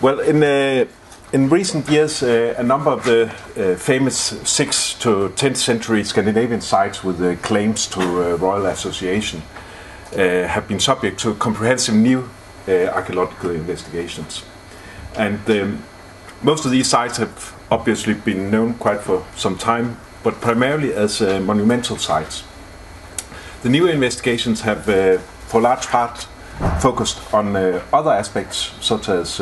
Well, in uh, in recent years, uh, a number of the uh, famous 6th to 10th century Scandinavian sites with uh, claims to uh, royal association have been subject to comprehensive new archaeological investigations. And um, most of these sites have obviously been known quite for some time, but primarily as monumental sites. The new investigations have, for large part, focused on other aspects, such as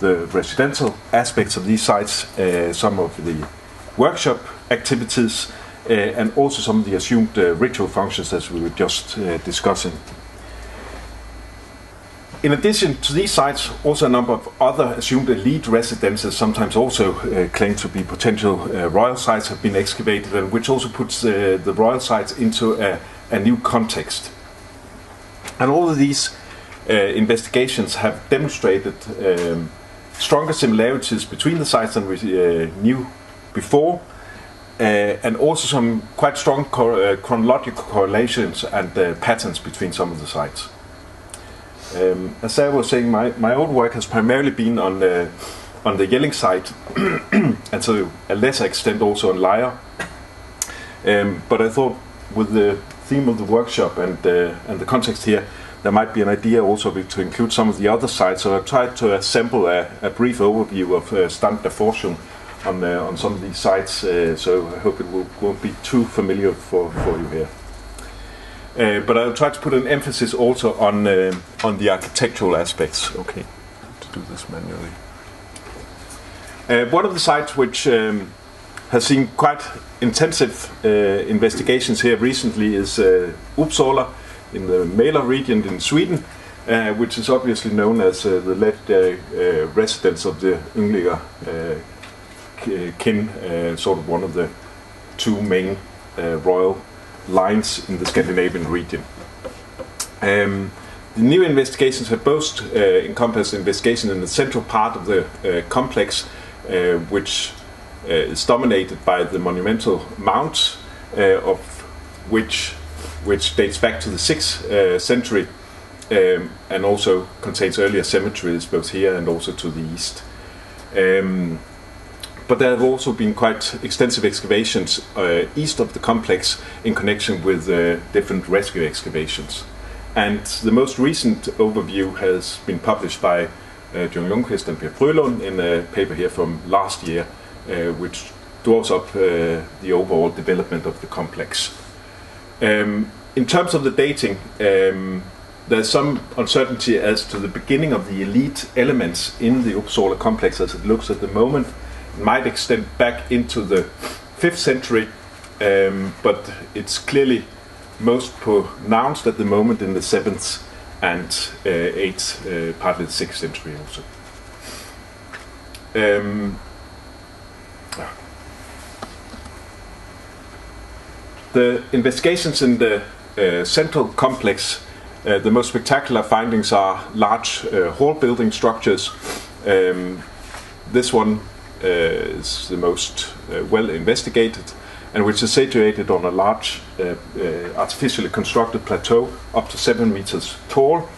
the residential aspects of these sites, uh, some of the workshop activities, uh, and also some of the assumed uh, ritual functions as we were just discussing. In addition to these sites, also a number of other assumed elite residences, sometimes also uh, claimed to be potential uh, royal sites, have been excavated, and which also puts uh, the royal sites into a, a new context. And all of these investigations have demonstrated um, stronger similarities between the sites than we uh, knew before, uh, and also some quite strong uh, chronological correlations and uh, patterns between some of the sites. Um, as Sarah was saying, my, my own work has primarily been on the, on the Jelling site, and to a lesser extent also on Lejre. Um, but I thought with the theme of the workshop and, and the context here, there might be an idea also to include some of the other sites. So I've tried to assemble a, a brief overview of uh, Stand der Forschung on, uh, on some of these sites. Uh, so I hope it will, won't be too familiar for, for you here. Uh, but I'll try to put an emphasis also on uh, on the architectural aspects. Okay, to do this manually. Uh, one of the sites which um, has seen quite intensive uh, investigations here recently is uh, Uppsala in the Mälar region in Sweden, uh, which is obviously known as uh, the legendary uh, residence of the Ynglinga uh, kin, uh, sort of one of the two main uh, royal lines in the Scandinavian region. Um, the new investigations have both uh, encompassed investigation in the central part of the uh, complex, uh, which uh, is dominated by the monumental mounds, uh, of which which dates back to the sixth uh, century, um, and also contains earlier cemeteries both here and also to the east. Um, but there have also been quite extensive excavations uh, east of the complex in connection with uh, different rescue excavations. And the most recent overview has been published by uh, John Ljungkvist and Per in a paper here from last year, uh, which draws up uh, the overall development of the complex. Um, in terms of the dating, um, there's some uncertainty as to the beginning of the elite elements in the Uppsala complex as it looks at the moment. It might extend back into the 5th century, um, but it's clearly most pronounced at the moment in the 7th and uh, 8th, uh, partly the 6th century also. Um, the investigations in the uh, central complex, uh, the most spectacular findings are large uh, hall building structures. Um, this one uh, is the most uh, well investigated, and which is situated on a large uh, artificially constructed plateau up to seven meters tall,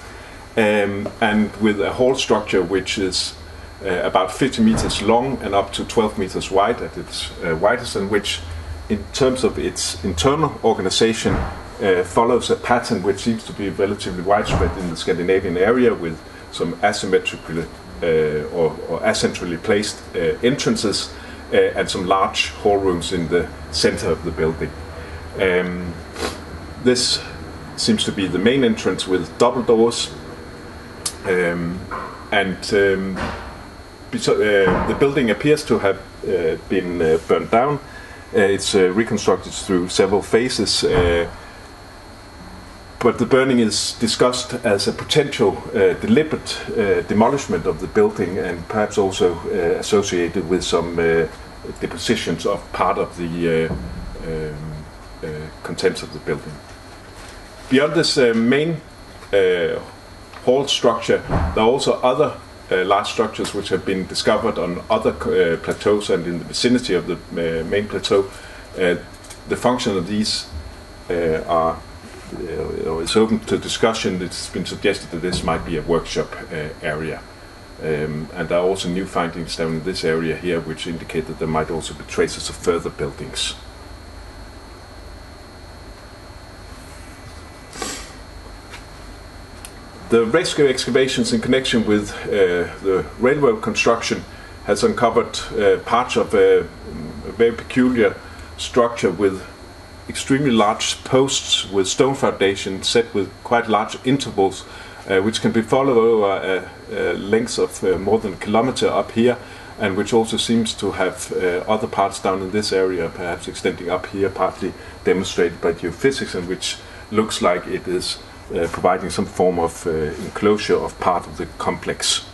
um, and with a hall structure which is about 50 meters long and up to 12 meters wide at its widest, and which, in terms of its internal organization, uh, follows a pattern which seems to be relatively widespread in the Scandinavian area with some asymmetrically uh, or, or placed uh, entrances uh, and some large hall rooms in the center of the building. Um, this seems to be the main entrance with double doors. Um, and um, uh, the building appears to have uh, been burned down. Uh, it's uh, reconstructed through several phases, uh, but the burning is discussed as a potential deliberate demolishment of the building and perhaps also associated with some depositions of part of the um, contents of the building. Beyond this main hall structure, there are also other uh, large structures which have been discovered on other uh, plateaus and in the vicinity of the uh, main plateau. Uh, the function of these uh, are uh, open to discussion. It's been suggested that this might be a workshop area. Um, and there are also new findings down in this area here which indicate that there might also be traces of further buildings. The rescue excavations in connection with uh, the railroad construction has uncovered uh, parts of a, very peculiar structure with extremely large posts with stone foundations set with quite large intervals, uh, which can be followed over a, a length of uh, more than a kilometer up here, and which also seems to have uh, other parts down in this area, perhaps extending up here, partly demonstrated by geophysics, and which looks like it is uh, providing some form of uh, enclosure of part of the complex.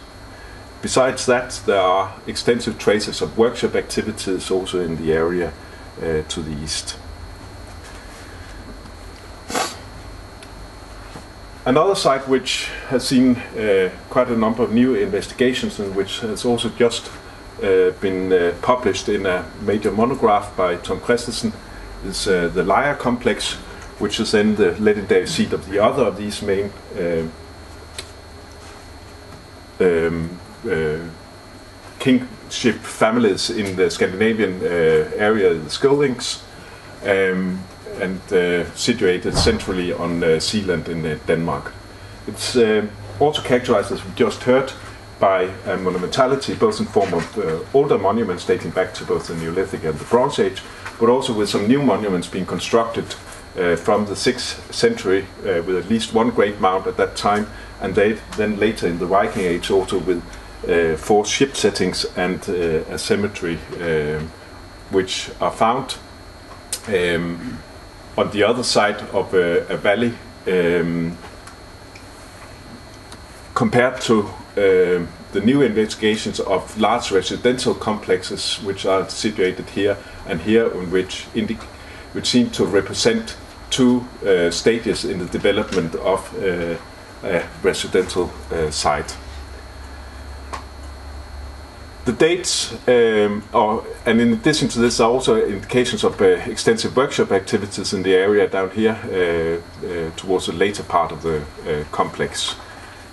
Besides that, there are extensive traces of workshop activities also in the area uh, to the east. Another site which has seen uh, quite a number of new investigations and which has also just uh, been uh, published in a major monograph by Tom Christensen is the Lejre complex, which is then the legendary seat of the other of these main uh, um, uh, kingship families in the Scandinavian uh, area, the Skjoldungs, um, and uh, situated centrally on uh, Sealand in uh, Denmark. It's also characterized, as we just heard, by monumentality, both in form of older monuments dating back to both the Neolithic and the Bronze Age, but also with some new monuments being constructed uh, from the 6th century uh, with at least one great mound at that time, and then later in the Viking Age also with uh, four ship settings and a cemetery, um, which are found um, on the other side of a valley. Um, compared to uh, the new investigations of large residential complexes which are situated here and here, which, which seem to represent two uh, stages in the development of uh, a residential uh, site. The dates, um, are, and in addition to this, are also indications of uh, extensive workshop activities in the area down here uh, uh, towards the later part of the complex.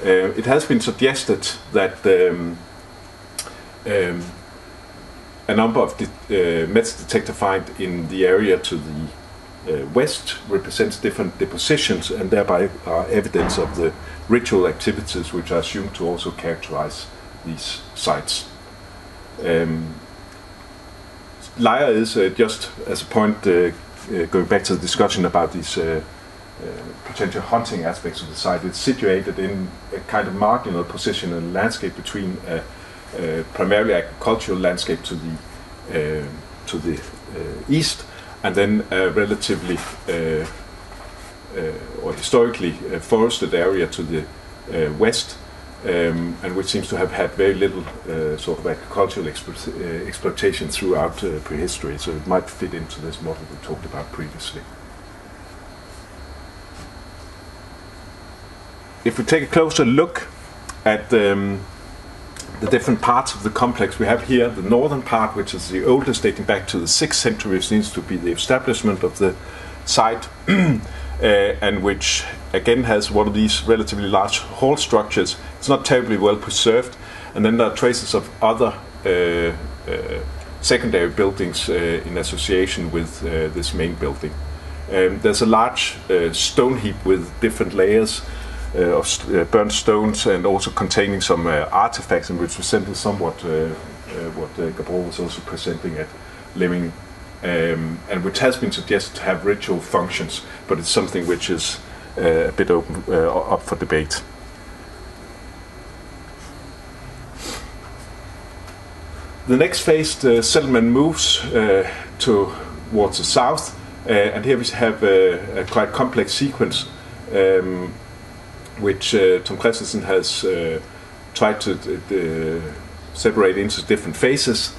it has been suggested that um, um, a number of the, metal detector find in the area to the uh, west represents different depositions and thereby are evidence of the ritual activities which are assumed to also characterize these sites. Um, is uh, just as a point, uh, uh going back to the discussion about these uh, uh, potential hunting aspects of the site, it's situated in a kind of marginal position in the landscape between a, a primarily agricultural landscape to the, to the east and then a relatively uh, uh, or historically uh, forested area to the west, um, and which seems to have had very little sort of agricultural exploitation throughout prehistory. So it might fit into this model we talked about previously. If we take a closer look at um, the different parts of the complex. We have here the northern part, which is the oldest, dating back to the 6th century, seems to be the establishment of the site, uh, and which again has one of these relatively large hall structures. It's not terribly well preserved, and then there are traces of other uh, uh, secondary buildings uh, in association with uh, this main building. Um, there's a large uh, stone heap with different layers of uh, burnt stones and also containing some uh, artifacts and which resemble somewhat what Gabor was also presenting at Lyminge um, and which has been suggested to have ritual functions, but it's something which is uh, a bit open uh, up for debate. The next phase, the settlement moves uh, towards the south, and here we have a, a quite complex sequence um, which uh, Tom Christensen has uh, tried to uh, separate into different phases.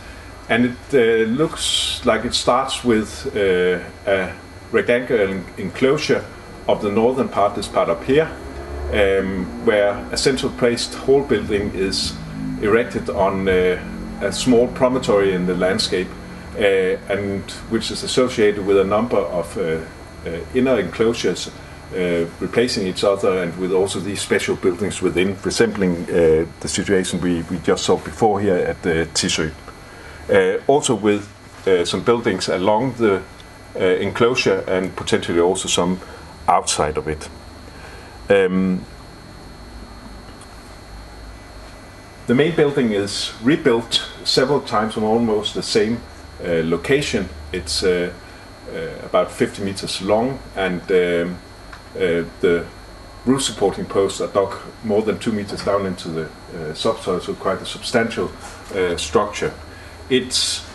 And it looks like it starts with a rectangular enclosure of the northern part, this part up here, um, where a central placed hall building is erected on uh, a small promontory in the landscape, uh, and which is associated with a number of uh, inner enclosures uh, replacing each other and with also these special buildings within, resembling uh, the situation we, we just saw before here at the Tissø. Uh, also with uh, some buildings along the uh, enclosure and potentially also some outside of it. Um, the main building is rebuilt several times on almost the same uh, location. It's about 50 meters long, and um, the roof supporting posts are dug more than two meters down into the uh, subsoil, so quite a substantial uh, structure. It's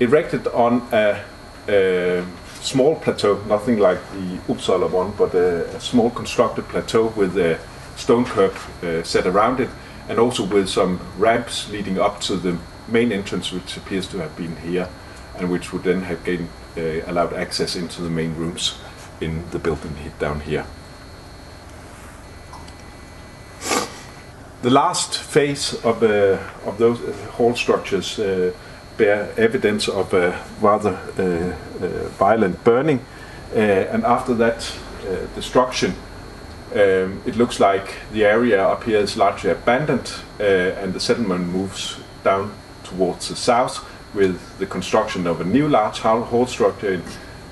erected on a, a, small plateau, nothing like the Uppsala one, but a, a small constructed plateau with a stone curb set around it, and also with some ramps leading up to the main entrance, which appears to have been here, and which would then have gained, uh, allowed access into the main rooms in the building down here. The last phase of, uh, of those uh, hall structures uh, bear evidence of a rather uh, uh, violent burning, and after that destruction, um, it looks like the area up here is largely abandoned, and the settlement moves down towards the south with the construction of a new large hall structure, in,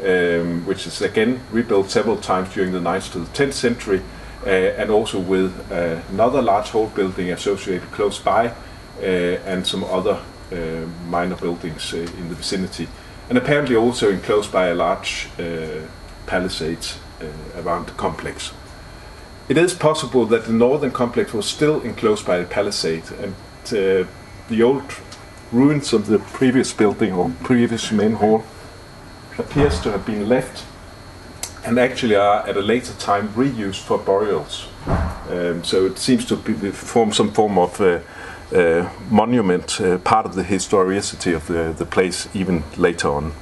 um, which is again rebuilt several times during the 9th to the 10th century, uh, and also with uh, another large hall building associated close by, uh, and some other uh, minor buildings uh, in the vicinity, and apparently also enclosed by a large palisade around the complex. It is possible that the northern complex was still enclosed by a palisade, and the old ruins of the previous building or previous main hall appears to have been left and actually are at a later time reused for burials. Um, so it seems to be, form some form of uh, uh, monument, uh, part of the historicity of the, the place even later on.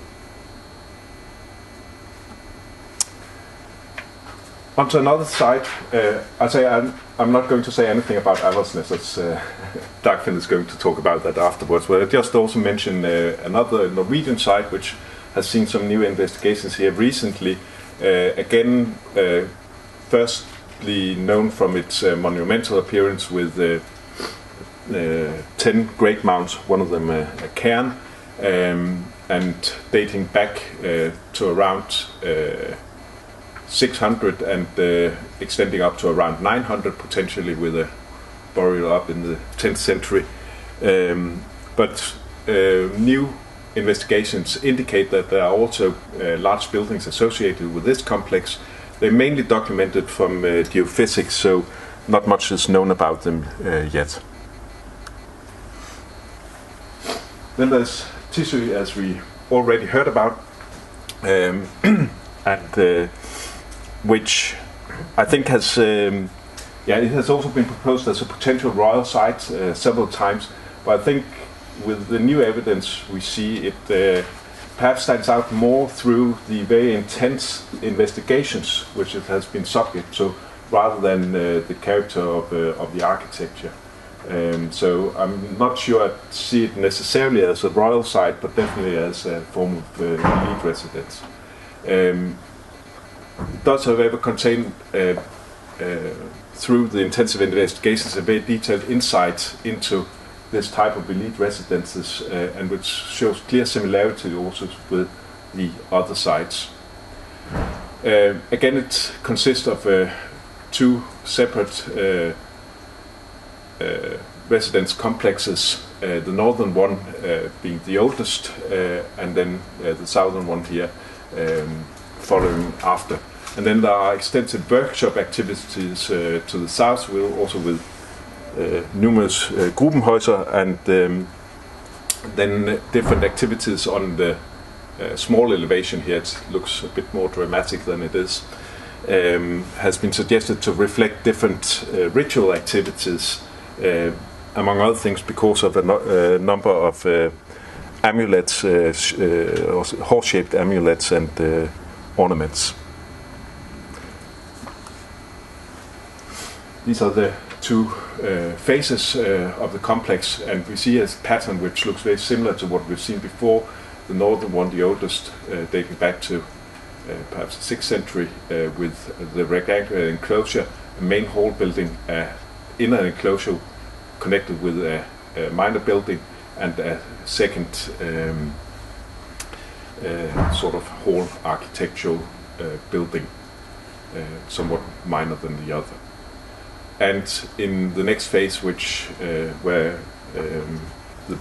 onto another side, uh, I say I'm, I'm not going to say anything about Avaldsnes, as uh, Dagfinn is going to talk about that afterwards. But I just also mention uh, another Norwegian site which has seen some new investigations here recently. Uh, again, uh, firstly known from its uh, monumental appearance with uh, 10 great mounds, one of them a cairn, um, and dating back to around 600 and uh, extending up to around 900 potentially with a burial up in the 10th century. Um, but uh, new investigations indicate that there are also uh, large buildings associated with this complex. They're mainly documented from uh, geophysics, so not much is known about them uh, yet. Then there's Tissø, as we already heard about. Um, and uh, which I think has um, yeah it has also been proposed as a potential royal site uh, several times. But I think with the new evidence we see it uh, perhaps stands out more through the very intense investigations which it has been subject to, rather than uh, the character of, uh, of the architecture. Um, so I'm not sure I see it necessarily as a royal site, but definitely as a form of uh, elite residence. Um, does, however, contain uh, through the intensive investigations a very detailed insight into this type of elite residences uh, and which shows clear similarity also with the other sites. Uh, again, it consists of uh, two separate uh, residence complexes, the northern one being the oldest, and then the southern one here um, following after. And then there are extensive workshop activities uh, to the south, also with uh, numerous uh, Grubenhäuser, and um, then different activities on the uh, small elevation here. It looks a bit more dramatic than it is. Um, has been suggested to reflect different uh, ritual activities, uh, among other things, because of a no number of amulets, horse-shaped amulets, and ornaments. These are the two uh, phases uh, of the complex, and we see a pattern which looks very similar to what we've seen before. The northern one, the oldest, uh, dating back to perhaps the 6th century with the rectangular enclosure, a main hall building, uh, inner enclosure connected with a, a minor building, and a second um, uh, sort of hall architectural uh, building, uh, somewhat minor than the other. And in the next phase, which uh, where um, the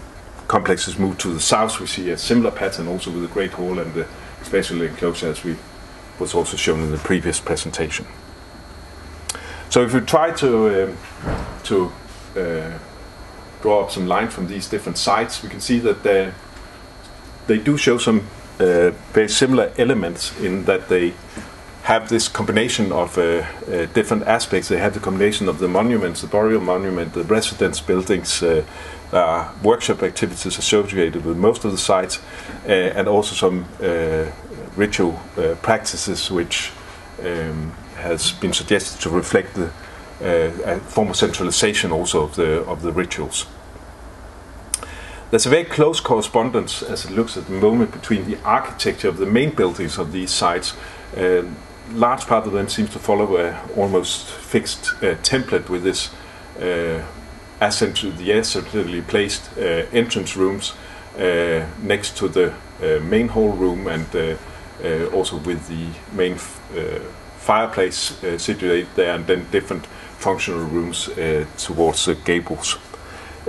complex is moved to the south, we see a similar pattern also with the Great Hall and the special enclosure as we was also shown in the previous presentation. So if we try to um, to uh, draw up some lines from these different sites, we can see that they, they do show some uh, very similar elements in that they have this combination of uh, uh, different aspects. They have the combination of the monuments, the burial monument, the residence buildings, uh, uh workshop activities associated with most of the sites, uh, and also some uh, ritual practices which um, has been suggested to reflect the a form of centralization also of the of the rituals. There's a very close correspondence, as it looks at the moment, between the architecture of the main buildings of these sites large part of them seems to follow a almost fixed uh, template with this uh, ascent to the centrally placed uh, entrance rooms uh, next to the uh, main hall room and uh, also with the main fireplace situated there and then different functional rooms towards the gables.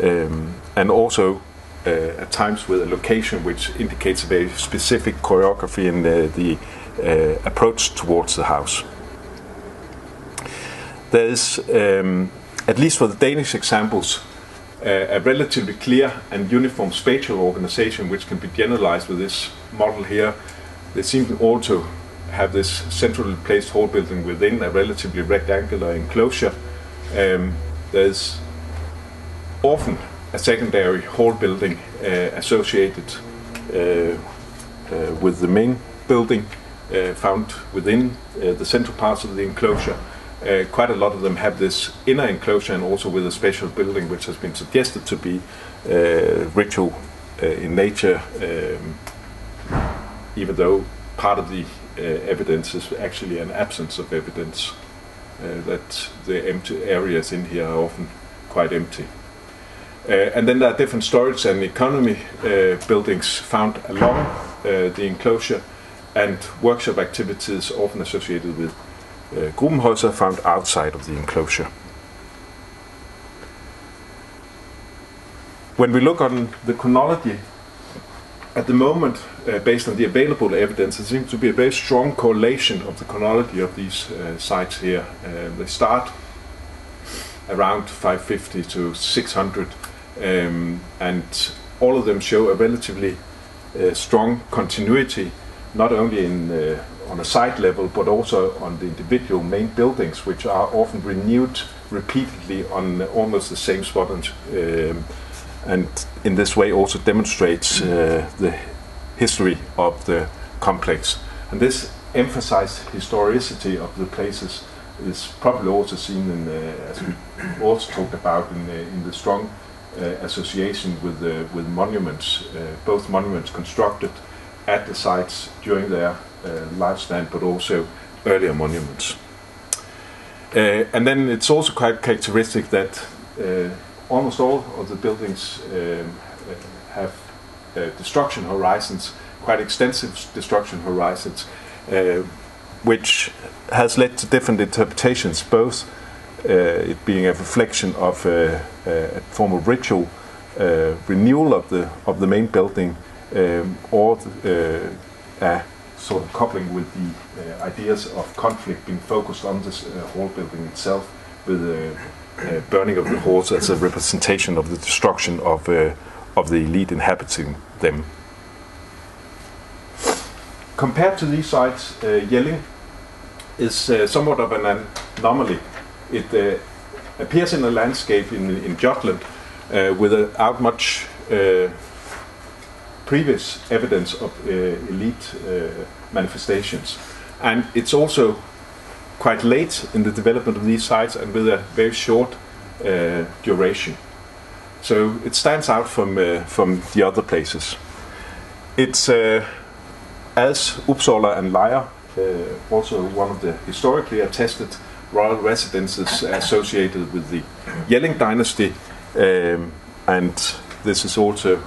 Um, and also at times with a location which indicates a very specific choreography in the, the uh, approach towards the house. There is, um, at least for the Danish examples, uh, a relatively clear and uniform spatial organization which can be generalized with this model here. They seem to have this centrally placed hall building within a relatively rectangular enclosure. Um, there's often a secondary hall building uh, associated uh, uh, with the main building found within uh, the central parts of the enclosure. Uh, quite a lot of them have this inner enclosure and also with a special building which has been suggested to be ritual in nature, um, even though part of the evidence is actually an absence of evidence that the empty areas in here are often quite empty. Uh, and then there are different storage and economy uh, buildings found along uh, the enclosure, and workshop activities often associated with uh, Grubenhäuser found outside of the enclosure. When we look on the chronology, at the moment, uh, based on the available evidence, there seems to be a very strong correlation of the chronology of these uh, sites here. Uh, they start around 550 to 600, um, and all of them show a relatively uh, strong continuity not only in, uh, on a site level, but also on the individual main buildings, which are often renewed repeatedly on almost the same spot. And, um, and in this way also demonstrates uh, the history of the complex. And this emphasized historicity of the places is probably also seen in, uh, as we also talked about, in, uh, in the strong uh, association with, with monuments, both monuments constructed at the sites during their uh, lifespan, but also earlier monuments. Uh, and then it's also quite characteristic that uh, almost all of the buildings um, have destruction horizons, quite extensive destruction horizons, which has led to different interpretations, both uh, it being a reflection of uh, a form of ritual uh, renewal of the of the main building um, or uh, a sort of coupling with the uh, ideas of conflict being focused on this uh, hall building itself, with the burning of the halls as a representation of the destruction of of the elite inhabiting them. Compared to these sites, Jelling is somewhat of an anomaly. It appears in a landscape in, in Jutland uh, without much uh, previous evidence of uh, elite uh, manifestations. And it's also quite late in the development of these sites and with a very short uh, duration. So it stands out from, from the other places. It's as Uppsala and Lejre uh, also one of the historically attested royal residences associated with the Jelling dynasty, um, and this is also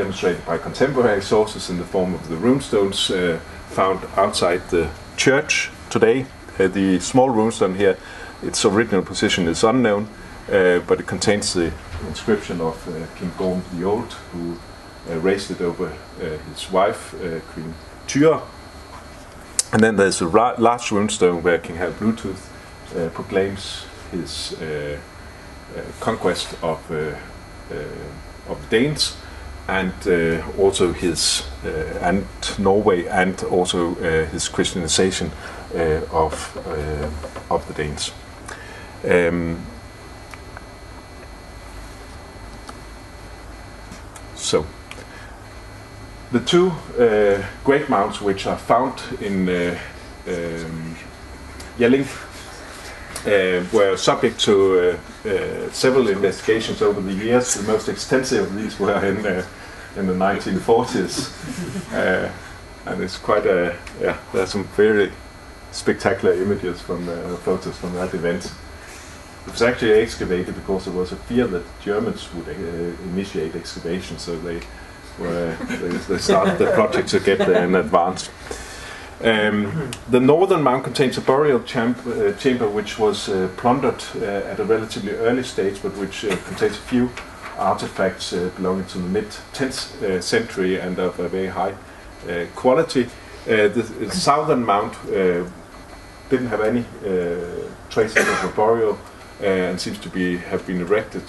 demonstrated by contemporary sources in the form of the runestones uh, found outside the church today. Uh, the small runestone here, its original position is unknown, uh, but it contains the inscription of uh, King Gorm the Old, who uh, raised it over uh, his wife, Queen Tyra. And then there's a ra- large runestone where King Harald Bluetooth proclaims his conquest of of the Danes and uh, also his uh, and Norway and also uh, his Christianization of of the Danes. Um, so the two uh, great mounds which are found in uh, um, Jelling uh, were subject to several investigations over the years. The most extensive of these were in in the 1940s, uh, and it's quite a yeah. There's some very spectacular images from uh, photos from that event. It was actually excavated because there was a fear that Germans would uh, initiate excavation, so they were they, they started the project to get there in advance. Um, the northern mount contains a burial champ, uh, chamber which was uh, plundered uh, at a relatively early stage, but which uh, contains a few artifacts uh, belonging to the mid 10th uh, century and of a very high uh, quality. the southern mount didn't have any traces of a burial and seems to be have been erected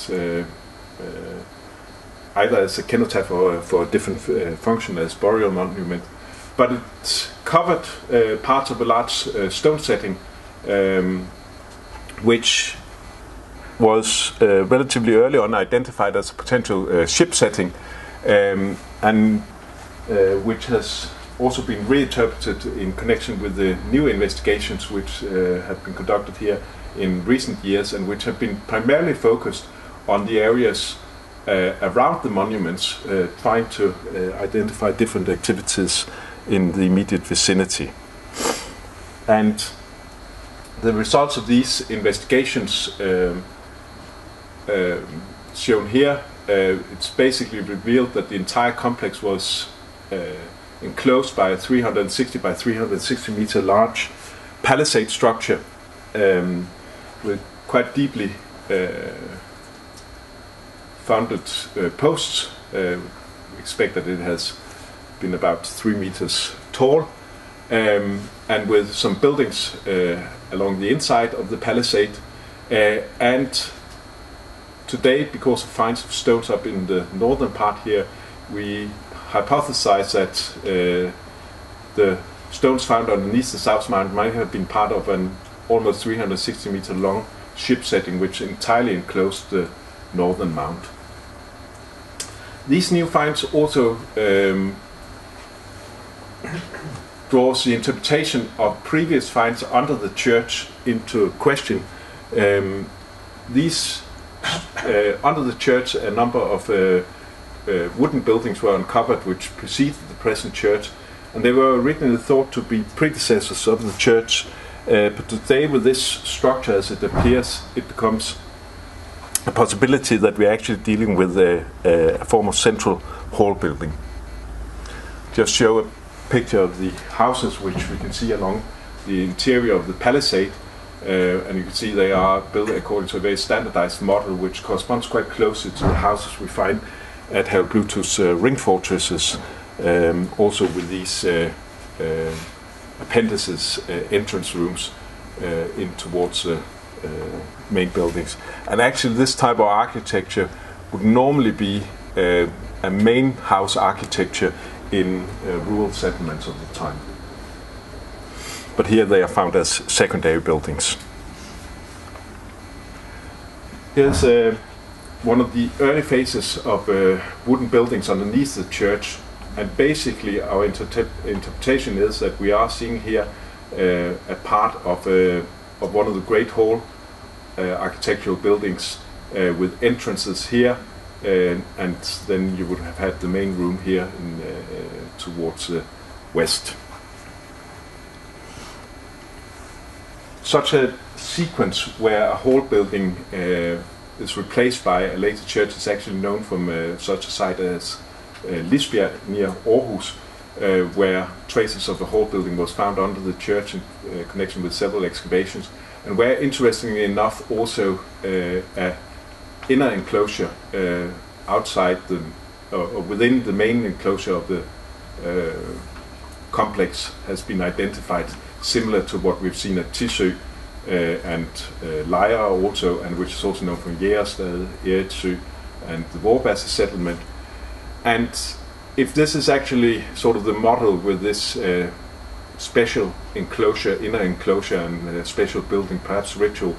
either as a cenotaph or for a different function as burial monument. But it covered uh, parts of a large uh, stone setting, um, which was uh, relatively early on identified as a potential uh, ship setting, um, and uh, which has also been reinterpreted in connection with the new investigations which uh, have been conducted here in recent years and which have been primarily focused on the areas uh, around the monuments, uh, trying to identify different activities in the immediate vicinity. And the results of these investigations um, uh, shown here, uh, it's basically revealed that the entire complex was uh, enclosed by a 360 by 360 meter large palisade structure um, with quite deeply founded posts. we expect that it has been about three meters tall, um, and with some buildings uh, along the inside of the palisade, uh, and today, because of finds of stones up in the northern part here, we hypothesize that uh, the stones found underneath the South Mound might have been part of an almost 360 meter long ship setting which entirely enclosed the northern mound. These new finds also um, draws the interpretation of previous finds under the church into question. Um, these under the church, a number of uh, uh, wooden buildings were uncovered which preceded the present church, and they were originally thought to be predecessors of the church. but today, with this structure as it appears, it becomes a possibility that we're actually dealing with a, a, form of central hall building. Just show a picture of the houses which we can see along the interior of the palisade. Uh, and you can see they are built according to a very standardized model, which corresponds quite closely to the houses we find at Bluetooth's uh, ring fortresses, um, also with these uh, uh appendices, uh, entrance rooms uh, in towards the main buildings. And actually, this type of architecture would normally be a main house architecture in rural settlements of the time but here they are found as secondary buildings. Here's uh, one of the early phases of uh, wooden buildings underneath the church, and basically our inter interpretation is that we are seeing here uh, a part of, uh, of one of the great hall uh, architectural buildings uh, with entrances here, and then you would have had the main room here in, towards the west. Such a sequence where a whole building uh, is replaced by a later church is actually known from uh, such a site as uh, Lisbjerg near Aarhus, uh, where traces of the whole building was found under the church in uh, connection with several excavations, and where, interestingly enough, also uh, a inner enclosure uh, outside the or within the main enclosure of the complex has been identified, similar to what we've seen at Tissø uh, and uh, also, and which is also known from Järrestad, Eritsø, and the Vorbasse settlement. And if this is actually sort of the model with this uh, special enclosure, inner enclosure, and uh, special building, perhaps ritual,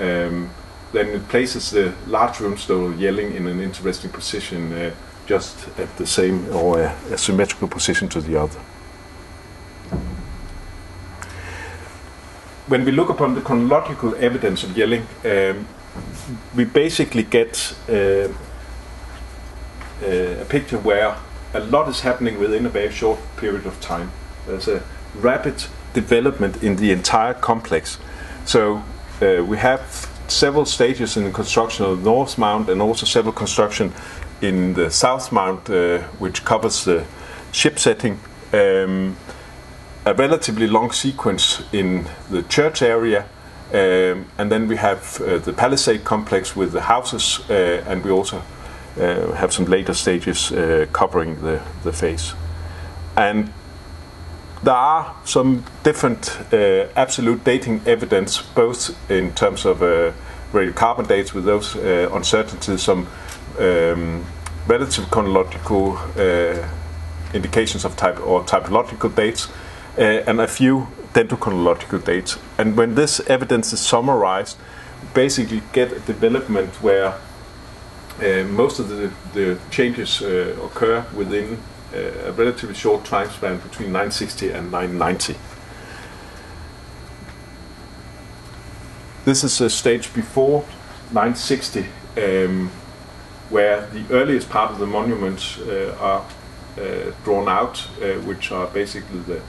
um, then it places the large runestone Jelling in an interesting position, uh, just at the same or a, a symmetrical position to the other. When we look upon the chronological evidence of Jelling, um, we basically get uh, uh, a picture where a lot is happening within a very short period of time. There's a rapid development in the entire complex. So uh, we have several stages in the construction of the North Mount and also several construction in the South Mount, uh, which covers the ship setting. Um, a relatively long sequence in the church area, um, and then we have uh, the palisade complex with the houses, uh, and we also uh, have some later stages uh, covering the, the face. And there are some different uh, absolute dating evidence, both in terms of uh, radiocarbon dates with those uncertainties, some um, relative chronological indications of type or typological dates, and a few dendrochronological dates. And when this evidence is summarized, basically get a development where uh, most of the, the changes uh, occur within uh, a relatively short time span between 960 and 990. This is a stage before 960, um, where the earliest part of the monuments uh, are uh, drawn out, uh, which are basically the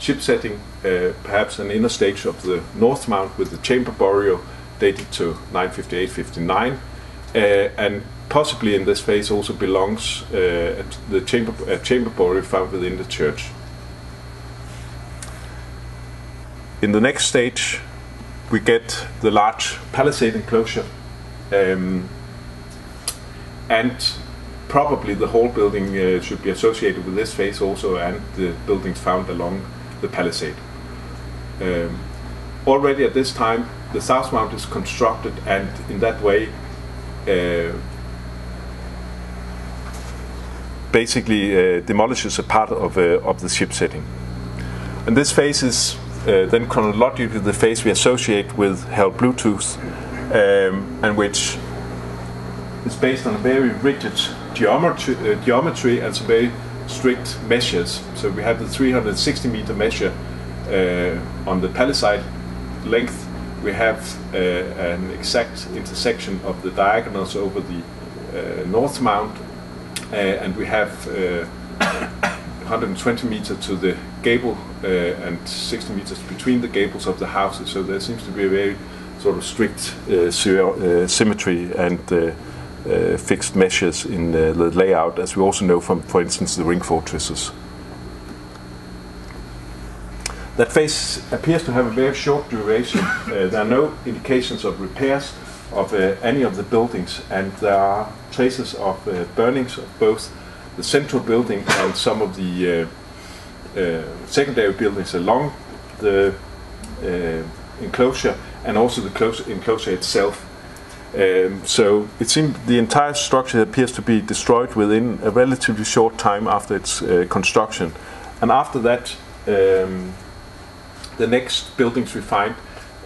ship setting, uh, perhaps an inner stage of the North Mount with the chamber burial dated to 958-59, uh, and possibly in this phase also belongs uh, the chamber, chamber burial found within the church. In the next stage, we get the large palisade enclosure, um, and probably the whole building uh, should be associated with this phase also, and the buildings found along the palisade. Um, already at this time, the south mount is constructed, and in that way, uh, basically uh, demolishes a part of, uh, of the ship setting. And this phase is uh, then chronologically the phase we associate with Harald Bluetooth, um, and which is based on a very rigid geometry, uh, geometry and some very strict measures. So we have the 360 meter measure uh, on the palisade length. We have uh, an exact intersection of the diagonals over the uh, north mount, uh, and we have uh, 120 meter to the gable uh, and 60 meters between the gables of the houses. So there seems to be a very sort of strict symmetry and uh, fixed measures in uh, the layout, as we also know from, for instance, the ring fortresses. That phase appears to have a very short duration. Uh, there are no indications of repairs of uh, any of the buildings, and there are traces of uh, burnings of both the central building and some of the uh, secondary buildings along the enclosure, and also the enclosure itself. Um, so it seems the entire structure appears to be destroyed within a relatively short time after its uh, construction. And after that, um, the next buildings we find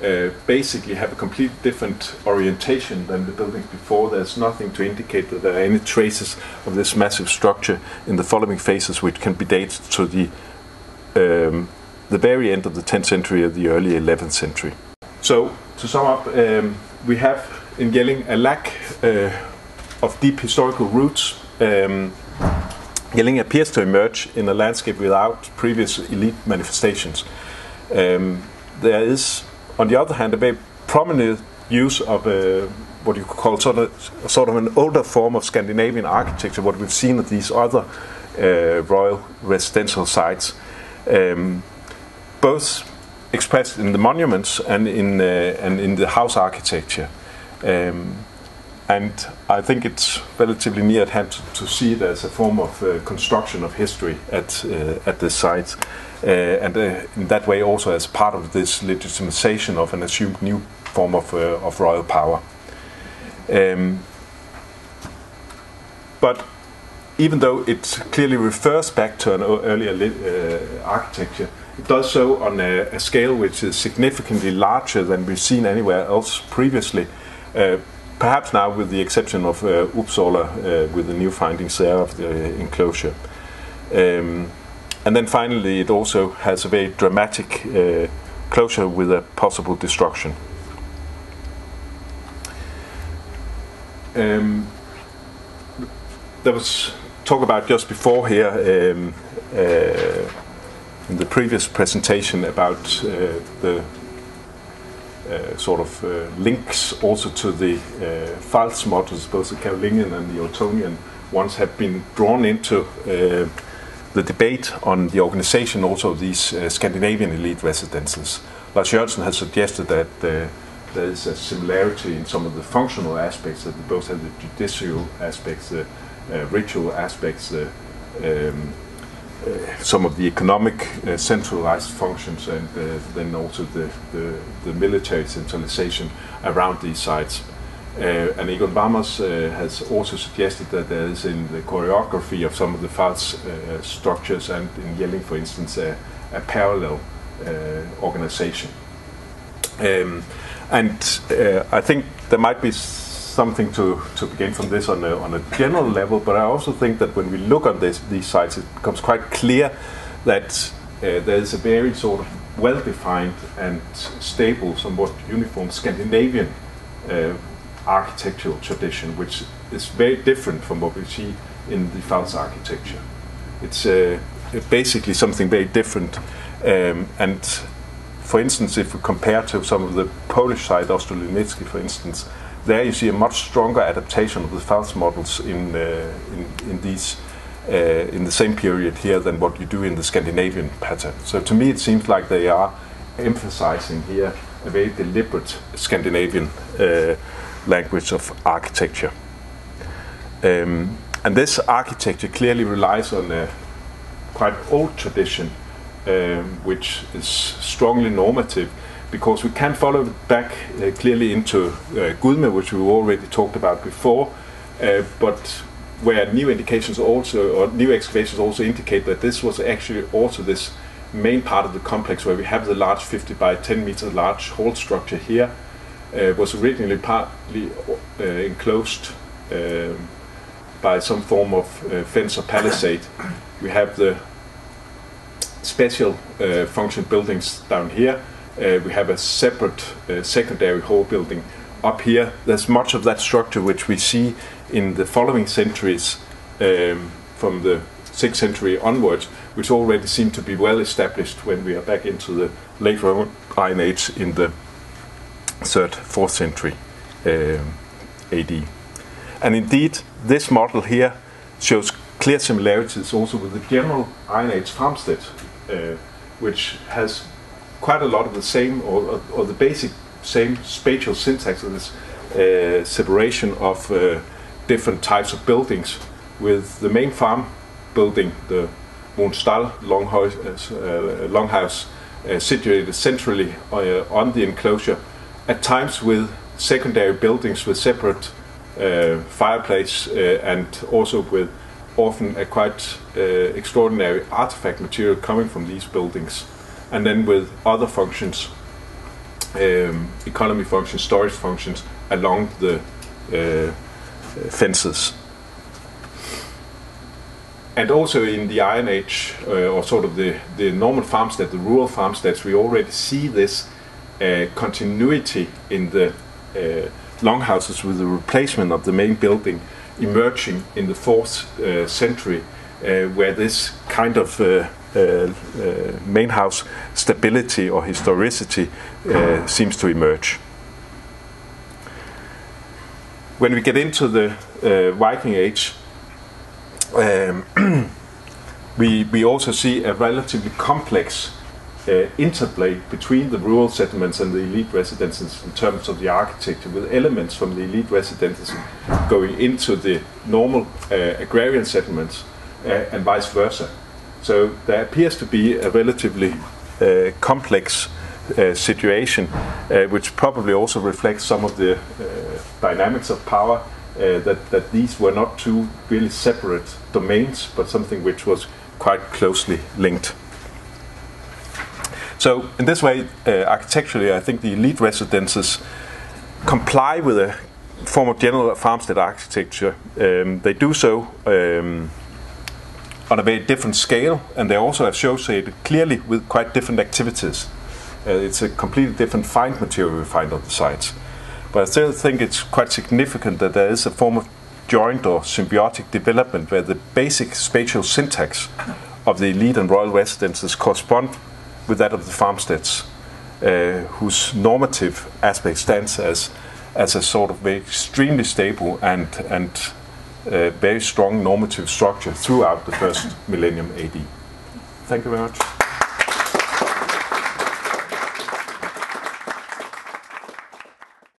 uh, basically have a completely different orientation than the buildings before. There's nothing to indicate that there are any traces of this massive structure in the following phases, which can be dated to the um, the very end of the 10th century or the early 11th century. So to sum up, um, we have in Jelling a lack uh, of deep historical roots. Um, appears to emerge in a landscape without previous elite manifestations. Um, there is on the other hand, a very prominent use of uh, what you could call sort of, sort of an older form of Scandinavian architecture, what we've seen at these other uh, royal residential sites, um, both expressed in the monuments and in uh, and in the house architecture. Um, and I think it's relatively near at hand to, to see it as a form of uh, construction of history at uh, at the site, uh, and uh, in that way also as part of this legitimization of an assumed new form of uh, of royal power. Um, but even though it clearly refers back to an earlier uh, architecture, it does so on a, a, scale which is significantly larger than we've seen anywhere else previously. Uh, perhaps now, with the exception of uh, Uppsala, uh, with the new findings there of the enclosure. Um, and then finally, it also has a very dramatic uh, closure with a possible destruction. Um, there was talk about just before here um, uh, in the previous presentation about uh, the uh, sort of uh, links also to the uh, models, both the Carolingian and the Ottonian ones have been drawn into uh, the debate on the organization also of these Scandinavian elite residences. Lars Jørgensen has suggested that there is a similarity in some of the functional aspects that both have the judicial aspects, the uh, ritual aspects, the um, uh, some of the economic uh, centralized functions, and uh, then also the, the, the, military centralization around these sites. Uh, and Egon Wamers uh, has also suggested that there is in the choreography of some of the Pfalz structures and in Jelling, for instance, a, a parallel organization. Um, and uh, I think there might be something to, to begin from this on a, on a general level, but I also think that when we look on this, these sites, it becomes quite clear that uh, there is a very sort of well defined and stable, somewhat uniform Scandinavian uh, architectural tradition, which is very different from what we see in the Pfalz architecture. It's uh, basically something very different. Um, and for instance, if we compare to some of the Polish side, Ostrów Lednicki, for instance, there you see a much stronger adaptation of the Pfalz models in, uh, in, in, these uh, in the same period here than what you do in the Scandinavian pattern. So to me, it seems like they are emphasizing here a very deliberate Scandinavian uh, language of architecture. Um, and this architecture clearly relies on a quite old tradition um, which is strongly normative because we can follow back uh, clearly into uh, Gudme, which we already talked about before, uh, but where new indications also, or new excavations also indicate that this was actually also this main part of the complex where we have the large 50 by 10 meter large hall structure here, uh, was originally partly uh, enclosed um, by some form of uh, fence or palisade. We have the special function buildings down here. Uh, we have a separate uh, secondary hall building up here. There's much of that structure which we see in the following centuries um, from the 6th century onwards, which already seem to be well established when we are back into the late Roman Iron Age in the 3rd, 4th century um, AD. And indeed, this model here shows clear similarities also with the general Iron Age farmstead uh, which has quite a lot of the same or, or, the basic same spatial syntax of this uh, separation of uh, different types of buildings. With the main farm building, the Moonstall longhouse, uh, longhouse uh, situated centrally uh, on the enclosure, at times with secondary buildings with separate fireplace and also with often a quite uh, extraordinary artifact material coming from these buildings, and then with other functions, um, economy functions, storage functions along the uh, fences. And also in the Iron Age, uh, or sort of the, the normal farmstead, the rural farmsteads, we already see this uh, continuity in the uh, longhouses with the replacement of the main building emerging in the fourth uh, century, uh, where this kind of main house stability or historicity seems to emerge. When we get into the Viking Age, um, we, we also see a relatively complex uh, interplay between the rural settlements and the elite residences in terms of the architecture, with elements from the elite residences going into the normal uh, agrarian settlements uh, and vice versa. So there appears to be a relatively uh, complex uh, situation, uh, which probably also reflects some of the dynamics of power. that, that these were not two really separate domains, but something which was quite closely linked. So, in this way, uh, architecturally, I think the elite residences comply with a form of general farmstead architecture. Um, they do so um, on a very different scale, and they're also associated clearly with quite different activities. Uh, it's a completely different find material we find on the sites. But I still think it's quite significant that there is a form of joint or symbiotic development where the basic spatial syntax of the elite and royal residences correspond with that of the farmsteads, uh, whose normative aspect stands as as a sort of extremely stable and and uh, very strong normative structure throughout the first millennium AD. Thank you very much.